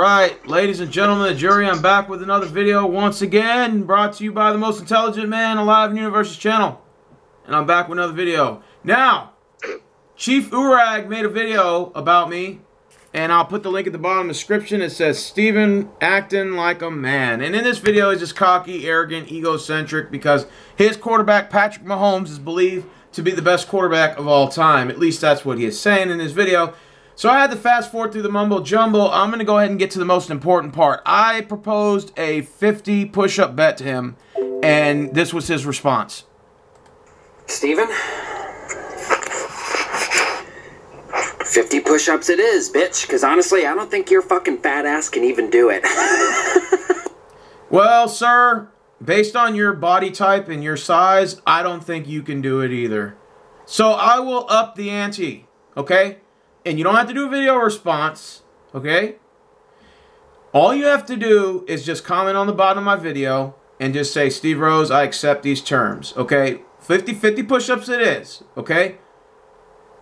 Right, ladies and gentlemen, the jury, I'm back with another video once again, brought to you by the most intelligent man alive in Universe's channel. And I'm back with another video. Now, Chief Urag made a video about me, and I'll put the link at the bottom the description. It says, Steven acting like a man. And in this video, he's just cocky, arrogant, egocentric, because his quarterback, Patrick Mahomes, is believed to be the best quarterback of all time. At least that's what he is saying in this video. So I had to fast forward through the mumbo jumbo. I'm going to go ahead and get to the most important part. I proposed a 50 push-up bet to him, and this was his response. Steven? 50 push-ups it is, bitch. Because honestly, I don't think your fucking fat ass can even do it. well, sir, based on your body type and your size, I don't think you can do it either. So I will up the ante, okay? And you don't have to do a video response, okay? All you have to do is just comment on the bottom of my video and just say, Steve Rose, I accept these terms, okay? 50 50 push ups it is, okay?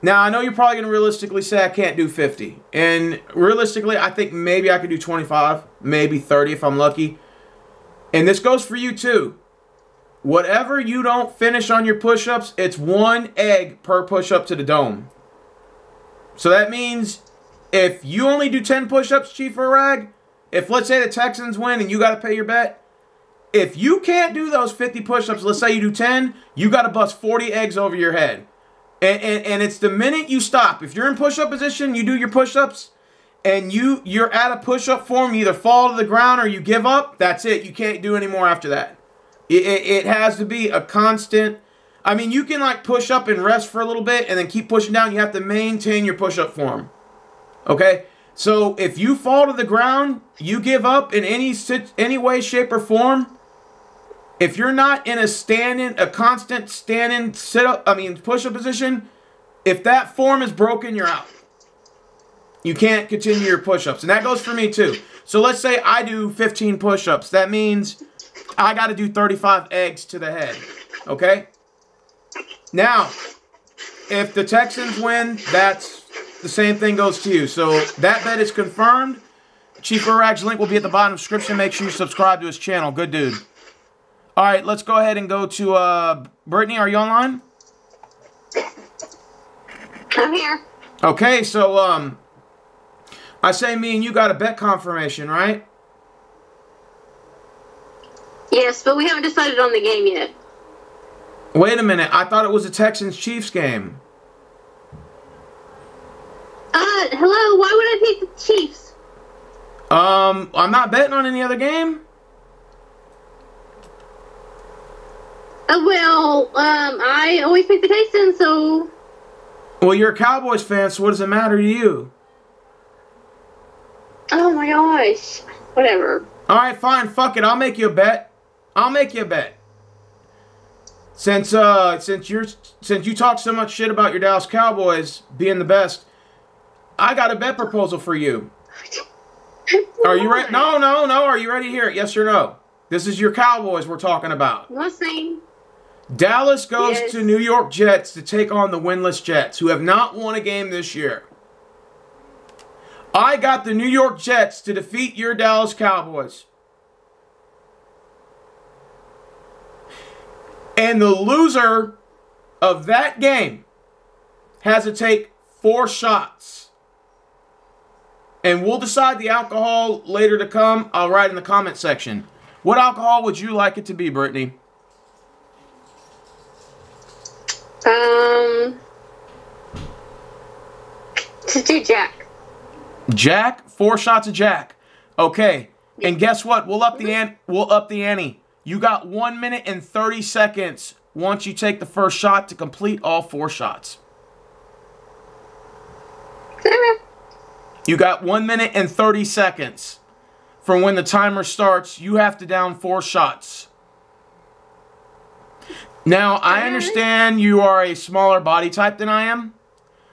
Now, I know you're probably going to realistically say I can't do 50. And realistically, I think maybe I could do 25, maybe 30 if I'm lucky. And this goes for you too. Whatever you don't finish on your push ups, it's one egg per push up to the dome. So that means if you only do 10 push-ups, Chief Rag, if let's say the Texans win and you got to pay your bet, if you can't do those 50 push-ups, let's say you do 10, you got to bust 40 eggs over your head. And, and, and it's the minute you stop. If you're in push-up position, you do your push-ups, and you, you're at a push-up form, you either fall to the ground or you give up, that's it. You can't do any more after that. It, it, it has to be a constant I mean, you can like push up and rest for a little bit and then keep pushing down. You have to maintain your push-up form. Okay? So if you fall to the ground, you give up in any any way, shape, or form. If you're not in a standing, a constant standing sit up, I mean push-up position, if that form is broken, you're out. You can't continue your push-ups. And that goes for me too. So let's say I do 15 push-ups. That means I got to do 35 eggs to the head. Okay? Now, if the Texans win, that's the same thing goes to you. So that bet is confirmed. Chief Urag's link will be at the bottom of the description. Make sure you subscribe to his channel. Good dude. All right, let's go ahead and go to uh, Brittany. Are you online? I'm here. Okay, so um, I say me and you got a bet confirmation, right? Yes, but we haven't decided on the game yet. Wait a minute. I thought it was a Texans Chiefs game. Uh, hello. Why would I pick the Chiefs? Um, I'm not betting on any other game. Uh, well, um, I always pick the Texans, so. Well, you're a Cowboys fan, so what does it matter to you? Oh my gosh. Whatever. All right, fine. Fuck it. I'll make you a bet. I'll make you a bet. Since uh since you're since you talk so much shit about your Dallas Cowboys being the best, I got a bet proposal for you. Are you ready? No, no, no. Are you ready to hear it? Yes or no? This is your Cowboys we're talking about. Listening. Dallas goes yes. to New York Jets to take on the winless Jets, who have not won a game this year. I got the New York Jets to defeat your Dallas Cowboys. And the loser of that game has to take four shots. And we'll decide the alcohol later to come. I'll write in the comment section. What alcohol would you like it to be, Brittany? Um, to do Jack. Jack, four shots of Jack. Okay, and guess what? We'll up the ante. We'll up the ante. You got one minute and 30 seconds once you take the first shot to complete all four shots. You got one minute and 30 seconds from when the timer starts. You have to down four shots. Now, I understand you are a smaller body type than I am.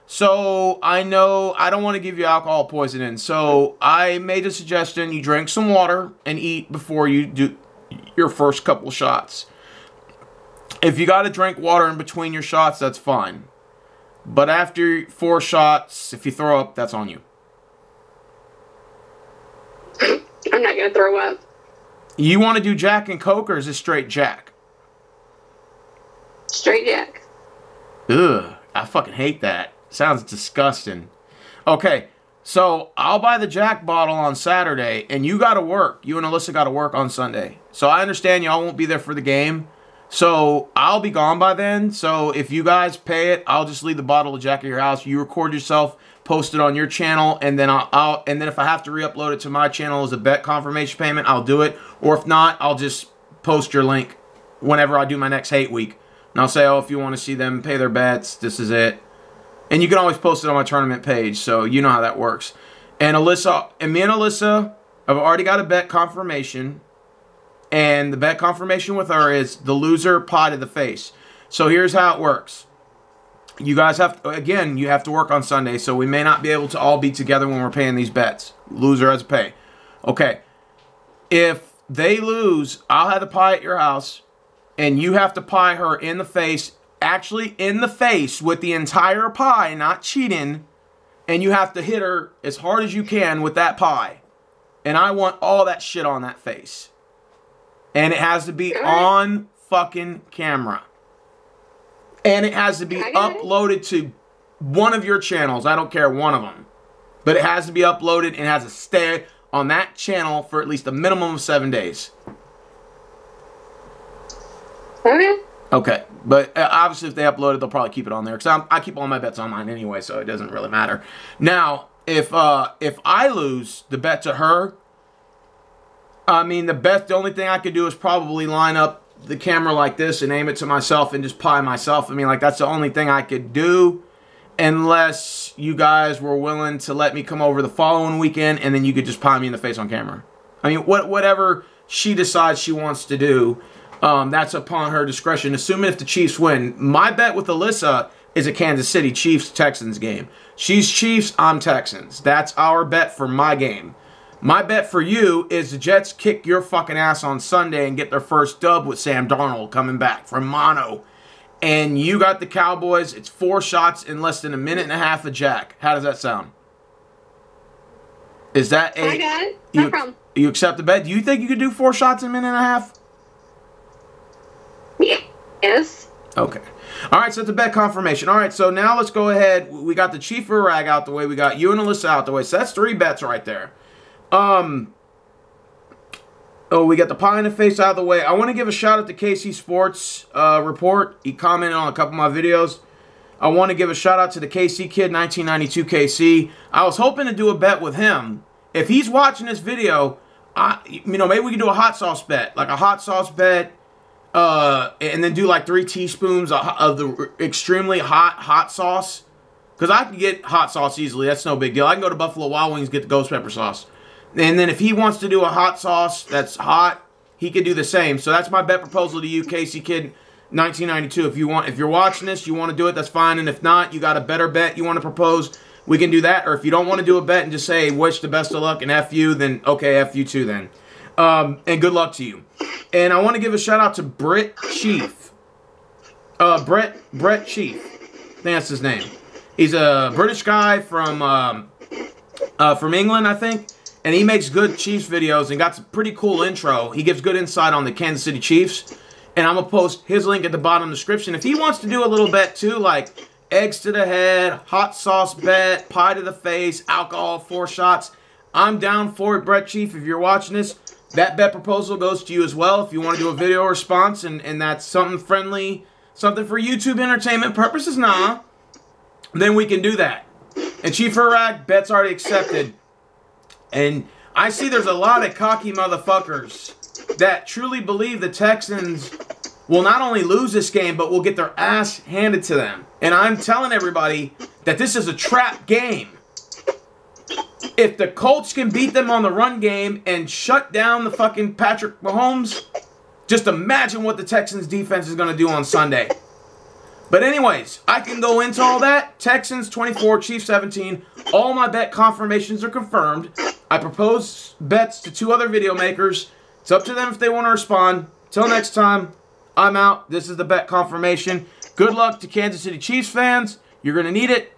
So, I know I don't want to give you alcohol poisoning. So, I made a suggestion. You drink some water and eat before you do your first couple shots. If you got to drink water in between your shots, that's fine. But after four shots, if you throw up, that's on you. I'm not gonna throw up. You want to do Jack and Coke or is it straight Jack? Straight Jack. Ugh, I fucking hate that. Sounds disgusting. Okay, so I'll buy the Jack bottle on Saturday, and you got to work. You and Alyssa got to work on Sunday. So I understand y'all won't be there for the game. So I'll be gone by then. So if you guys pay it, I'll just leave the bottle of Jack at your house. You record yourself, post it on your channel, and then I'll, I'll and then if I have to re-upload it to my channel as a bet confirmation payment, I'll do it. Or if not, I'll just post your link whenever I do my next hate week. And I'll say, oh, if you want to see them pay their bets, this is it. And you can always post it on my tournament page, so you know how that works. And Alyssa, and me and Alyssa have already got a bet confirmation. And the bet confirmation with her is the loser pie to the face. So here's how it works. You guys have, to, again, you have to work on Sunday, so we may not be able to all be together when we're paying these bets. Loser has to pay. Okay. If they lose, I'll have the pie at your house, and you have to pie her in the face actually in the face with the entire pie, not cheating, and you have to hit her as hard as you can with that pie. And I want all that shit on that face. And it has to be on fucking camera. And it has to be uploaded to one of your channels. I don't care, one of them. But it has to be uploaded and has to stay on that channel for at least a minimum of seven days. Okay. Okay, but uh, obviously if they upload it, they'll probably keep it on there because I keep all my bets online anyway, so it doesn't really matter. Now, if uh, if I lose the bet to her, I mean the best. The only thing I could do is probably line up the camera like this and aim it to myself and just pie myself. I mean, like that's the only thing I could do, unless you guys were willing to let me come over the following weekend and then you could just pie me in the face on camera. I mean, what whatever she decides she wants to do. Um, that's upon her discretion, assuming if the Chiefs win. My bet with Alyssa is a Kansas City Chiefs Texans game. She's Chiefs, I'm Texans. That's our bet for my game. My bet for you is the Jets kick your fucking ass on Sunday and get their first dub with Sam Darnold coming back from mono. And you got the Cowboys. It's four shots in less than a minute and a half of Jack. How does that sound? Is that a. I got it. No you, problem. You accept the bet? Do you think you could do four shots in a minute and a half? Yes. Okay. All right, so it's a bet confirmation. All right, so now let's go ahead. We got the Chief of a Rag out the way. We got you and Alyssa out the way. So that's three bets right there. Um. Oh, we got the pie in the face out of the way. I want to give a shout out to KC Sports uh, Report. He commented on a couple of my videos. I want to give a shout out to the KC Kid 1992 KC. I was hoping to do a bet with him. If he's watching this video, I, you know, maybe we can do a hot sauce bet, like a hot sauce bet uh, and then do like three teaspoons of, the extremely hot hot sauce. Because I can get hot sauce easily. That's no big deal. I can go to Buffalo Wild Wings get the ghost pepper sauce. And then if he wants to do a hot sauce that's hot, he could do the same. So that's my bet proposal to you, KC Kid, 1992. If you want, if you're watching this, you want to do it, that's fine. And if not, you got a better bet you want to propose, we can do that. Or if you don't want to do a bet and just say wish the best of luck and f you, then okay, f you too then. Um, and good luck to you. And I want to give a shout out to Brett Chief. Uh, Brett Brett Chief. That's his name. He's a British guy from um, uh, from England, I think, and he makes good Chiefs videos and got some pretty cool intro. He gives good insight on the Kansas City Chiefs, and I'm gonna post his link at the bottom the description. If he wants to do a little bet too, like eggs to the head, hot sauce bet, pie to the face, alcohol four shots, I'm down for it, Brett Chief. If you're watching this, that bet proposal goes to you as well if you want to do a video response and, and that's something friendly, something for YouTube entertainment purposes, nah, then we can do that. And Chief Rag, bet's already accepted. And I see there's a lot of cocky motherfuckers that truly believe the Texans will not only lose this game, but will get their ass handed to them. And I'm telling everybody that this is a trap game if the Colts can beat them on the run game and shut down the fucking Patrick Mahomes, just imagine what the Texans defense is going to do on Sunday. But anyways, I can go into all that. Texans 24, Chiefs 17. All my bet confirmations are confirmed. I propose bets to two other video makers. It's up to them if they want to respond. Till next time, I'm out. This is the bet confirmation. Good luck to Kansas City Chiefs fans. You're going to need it.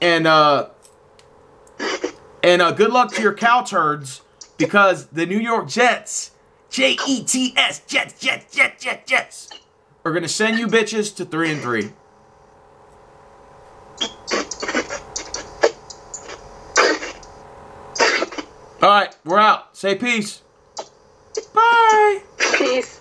And uh and uh, good luck to your cow turds because the New York Jets, J E T S, Jets, Jets, Jets, Jets, Jets, are gonna send you bitches to three and three. All right, we're out. Say peace. Bye. Peace.